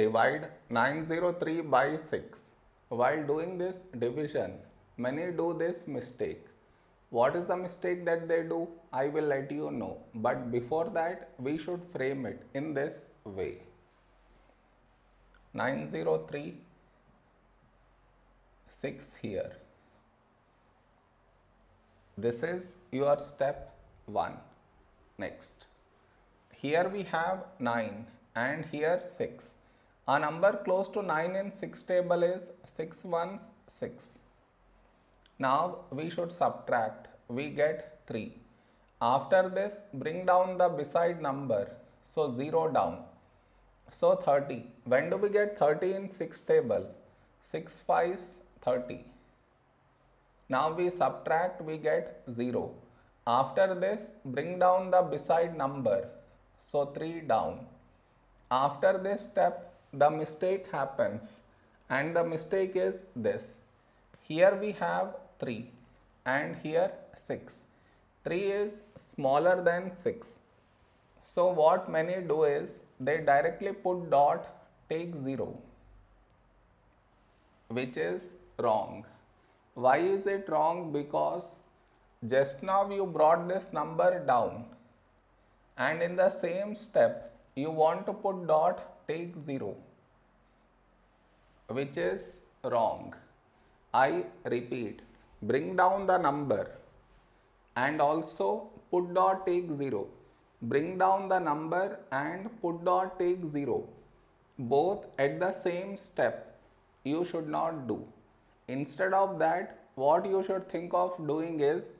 divide 903 by 6. While doing this division, many do this mistake. What is the mistake that they do? I will let you know. But before that, we should frame it in this way. 903 6 here. This is your step 1. Next. Here we have 9 and here 6. A number close to 9 in 6 table is 6 ones 6. Now we should subtract. We get 3. After this, bring down the beside number. So 0 down. So 30. When do we get 30 in 6 table? 6 5s 30. Now we subtract, we get 0. After this, bring down the beside number. So 3 down. After this step, the mistake happens and the mistake is this. Here we have 3 and here 6. 3 is smaller than 6. So what many do is they directly put dot take 0 which is wrong. Why is it wrong? Because just now you brought this number down and in the same step you want to put dot take 0 which is wrong. I repeat bring down the number and also put dot take 0 bring down the number and put dot take 0 both at the same step you should not do. Instead of that what you should think of doing is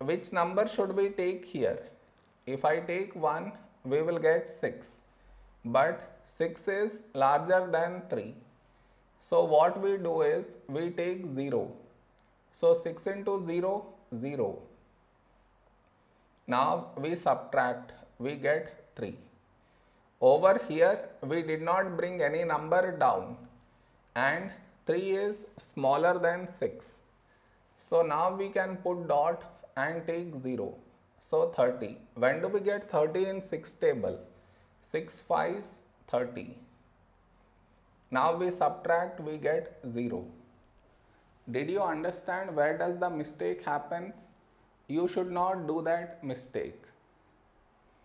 which number should we take here? If I take 1 we will get 6 but 6 is larger than 3 so what we do is we take 0 so 6 into 0 0 now we subtract, we get 3. Over here, we did not bring any number down and 3 is smaller than 6. So now we can put dot and take 0. So 30. When do we get 30 in 6 table? 6 5s 30. Now we subtract, we get 0. Did you understand where does the mistake happens? you should not do that mistake.